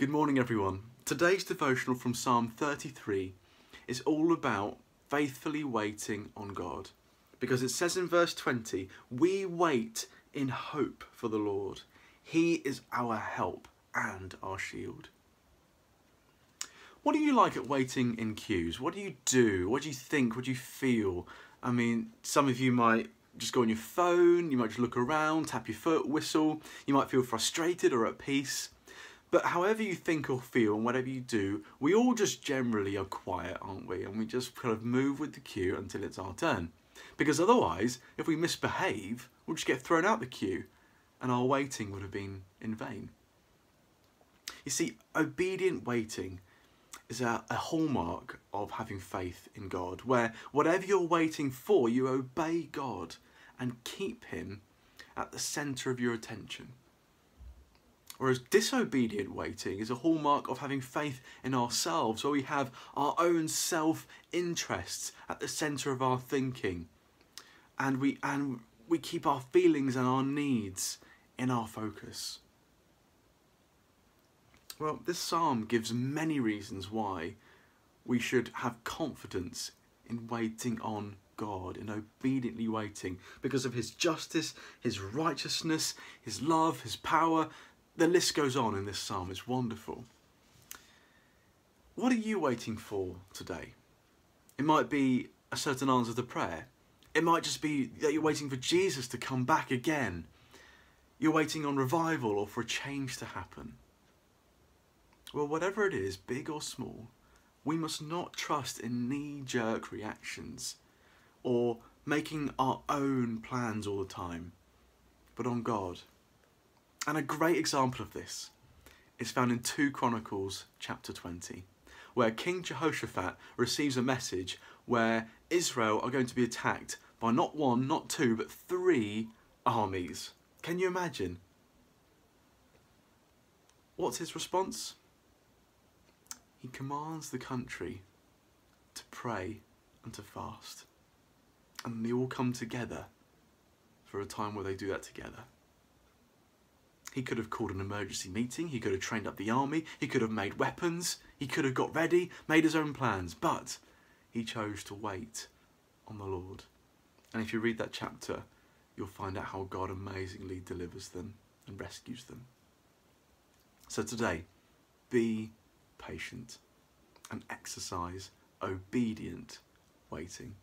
Good morning, everyone. Today's devotional from Psalm 33 is all about faithfully waiting on God. Because it says in verse 20, we wait in hope for the Lord. He is our help and our shield. What do you like at waiting in queues? What do you do? What do you think? What do you feel? I mean, some of you might just go on your phone, you might just look around, tap your foot, whistle, you might feel frustrated or at peace. But however you think or feel and whatever you do, we all just generally are quiet, aren't we? And we just kind of move with the queue until it's our turn. Because otherwise, if we misbehave, we'll just get thrown out the queue and our waiting would have been in vain. You see, obedient waiting is a, a, hallmark of having faith in God, where whatever you're waiting for, you obey God and keep Him at the centre of your attention. Whereas disobedient waiting is a hallmark of having faith in ourselves, where we have our own self interests at the centre of our thinking. And we, and we keep our feelings and our needs in our focus. Well, this psalm gives many reasons why we should have confidence in waiting on God, in obediently waiting, because of his justice, his righteousness, his love, his power, the list goes on in this psalm. It's wonderful. What are you waiting for today? It might be a certain answer to prayer. It might just be that you're waiting for Jesus to come back again. You're waiting on revival or for a change to happen. Well, whatever it is, big or small, we must not trust in knee jerk reactions or making our own plans all the time, but on God and a great example of this is found in 2 Chronicles chapter 20, where King Jehoshaphat receives a message where Israel are going to be attacked by not one, not two, but three armies. Can you imagine? What's his response? He commands the country to pray and to fast. And they all come together for a time where they do that together. He could have called an emergency meeting, he could have trained up the army, he could have made weapons, he could have got ready, made his own plans, but he chose to wait on the Lord. And if you read that chapter, you'll find out how God amazingly delivers them and rescues them. So today, be patient and exercise obedient waiting.